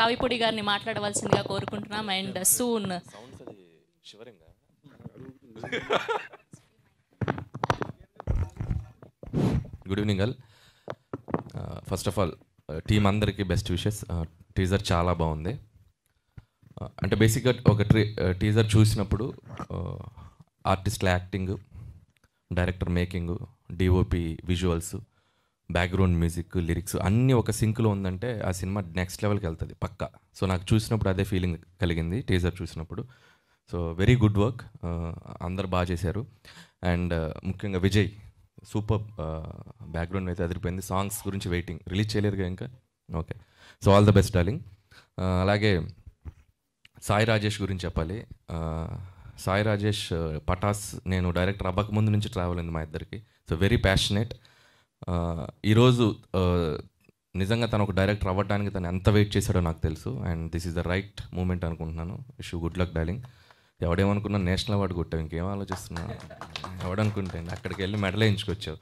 రావిపూడి గారిని మాట్లాడవలసిందిగా కోరుకుంటున్నాం. And soon. Good evening all first of all team అందరికీ బెస్ట్ విషెస్. టీజర్ చాలా బాగుంది. అంటే బేసిక్గా ఒక ట్రీ టీజర్ చూసినప్పుడు ఆర్టిస్ట్ల acting director making DOP visuals background music lyrics అన్నీ ఒక సింక్లో ఉందంటే ఆ సినిమా నెక్స్ట్ లెవెల్కి వెళ్తుంది పక్కా. సో నాకు చూసినప్పుడు అదే ఫీలింగ్ కలిగింది టీజర్ చూసినప్పుడు. సో వెరీ గుడ్ వర్క్ అందరు బాగా చేశారు. అండ్ ముఖ్యంగా విజయ్ సూపర్ బ్యాక్గ్రౌండ్ అయితే అదిరిపోయింది. సాంగ్స్ గురించి వెయిటింగ్ రిలీజ్ చేయలేదుగా ఇంకా? Okay. So all the best darling. అలాగే సాయి రాజేష్ గురించి చెప్పాలి. సాయి రాజేష్ పటాస్ నేను డైరెక్టర్ అవ్వక ముందు నుంచి ట్రావెల్ అయింది మా ఇద్దరికి. So very passionate. ఈరోజు నిజంగా తను ఒక డైరెక్టర్ అవ్వడానికి తను ఎంత వెయిట్ చేశాడో నాకు తెలుసు. And this is the right moment అనుకుంటున్నాను. Wish you good luck darling. ఎవడేమనుకున్నా national award కొట్టావు ఇంకేం ఆలోచిస్తున్నా? ఎవడనుకుంటే అక్కడికి వెళ్ళి medal వేయించుకొచ్చావు.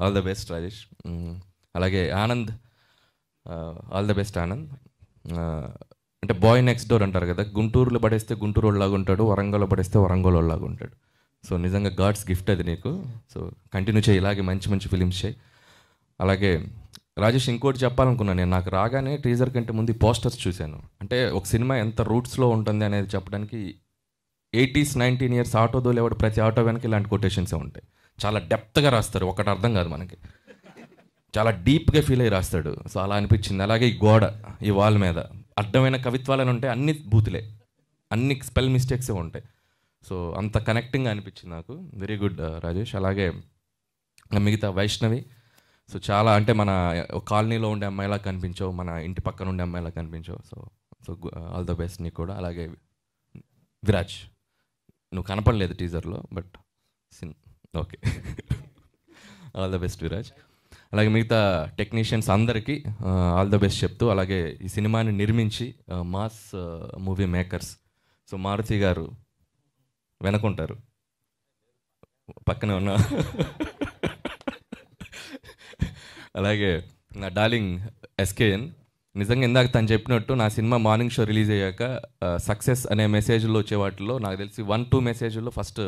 All the best Rajesh. అలాగే Anand. All the best Anand. అంటే బాయ్ నెక్స్ట్ డోర్ అంటారు కదా గుంటూరులో పడేస్తే గుంటూరు వాళ్ళలాగా ఉంటాడు వరంగల్లో పడేస్తే వరంగల్ వాళ్ళలాగా ఉంటాడు. సో నిజంగా గాడ్స్ గిఫ్ట్ అది నీకు. సో కంటిన్యూ చేయి ఇలాగే మంచి మంచి ఫిలిమ్స్ చేయి. అలాగే రాజేష్ ఇంకోటి చెప్పాలనుకున్నాను నేను నాకు రాగానే టీజర్ కంటే ముందు పోస్టర్స్ చూశాను. అంటే ఒక సినిమా ఎంత రూట్స్లో ఉంటుంది అనేది చెప్పడానికి ఎయిటీస్ నైన్టీన్ ఇయర్స్ ఆటో దోలేవాడు ప్రతి ఆటో వెనక ఇలాంటి కొటేషన్సే ఉంటాయి. చాలా డెప్త్గా రాస్తారు ఒకటి అర్థం కాదు మనకి. చాలా డీప్గా ఫీల్ అయ్యి రాస్తాడు. సో అలా అనిపించింది. అలాగే ఈ గోడ ఈ వాల్ మీద. అడ్డమైన కవిత్వాలను ఉంటాయి అన్ని బూతులే. అన్ని స్పెల్ మిస్టేక్సే ఉంటాయి. సో అంత కనెక్టింగ్గా అనిపించింది నాకు. Very good uh, Rajesh. అలాగే మిగతా వైష్ణవి. సో చాలా అంటే మన కాలనీలో ఉండే అమ్మాయిలా కనిపించావు మన ఇంటి పక్కన ఉండే అమ్మాయిలా కనిపించావు. So so all the best నీకు కూడా. అలాగే విరాజ్ నువ్వు కనపడలేదు టీజర్లో but sin okay all the best Viraj. అలాగే మిగతా టెక్నీషియన్స్ అందరికీ ఆల్ ద బెస్ట్ చెప్తూ అలాగే ఈ సినిమాని నిర్మించి mass movie makers so Maruthi గారు వెనకుంటారు. పక్కనే ఉన్న అలాగే నా డార్లింగ్ ఎస్కేఎన్ నిజంగా ఇందాక తను చెప్పినట్టు నా సినిమా మార్నింగ్ షో రిలీజ్ అయ్యాక సక్సెస్ అనే మెసేజ్లో వచ్చే వాటిలో నాకు తెలిసి వన్ టూ మెసేజ్లో ఫస్ట్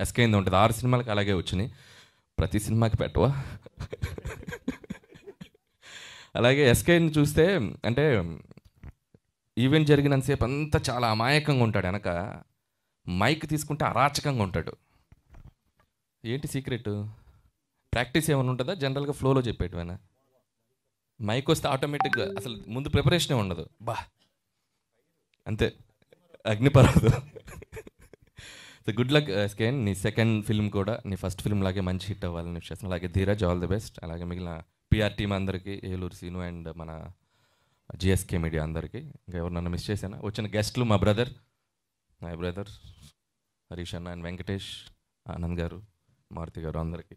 ఎస్కేఎన్ ఉంటుంది. ఆరు సినిమాలకు అలాగే వచ్చినాయి. ప్రతి సినిమాకి పెట్టవా? అలాగే ఎస్కేని చూస్తే అంటే ఈవెంట్ జరిగినంతసేపు అంతా చాలా అమాయకంగా ఉంటాడు వెనక. మైక్ తీసుకుంటే అరాచకంగా ఉంటాడు. ఏంటి సీక్రెట్? ప్రాక్టీస్ ఏమైనా ఉంటుందా? జనరల్గా ఫ్లోలో చెప్పేటివేనా మైక్ వస్తే ఆటోమేటిక్గా అసలు ముందు ప్రిపరేషనే ఉండదు. బా. అంతే. అగ్నిపర్వతం. So good luck uh, SKN. నీ సెకండ్ ఫిల్మ్ కూడా నీ ఫస్ట్ ఫిల్మ్ లాగే మంచి హిట్ అవ్వాలని చేస్తాను అలాగే ధీరజ్ ఆల్ ది బెస్ట్. అలాగే మిగిలిన పిఆర్ టీమ్ అందరికీ ఏలూరు సీను అండ్ మన జిఎస్కే మీడియా అందరికీ. ఇంకా ఎవరు నన్ను మిస్ చేశాను? వచ్చిన గెస్ట్లు మా బ్రదర్. మై బ్రదర్ హరీష్ అన్న అండ్ వెంకటేష్ ఆనంద్ గారు మారుతి గారు అందరికీ.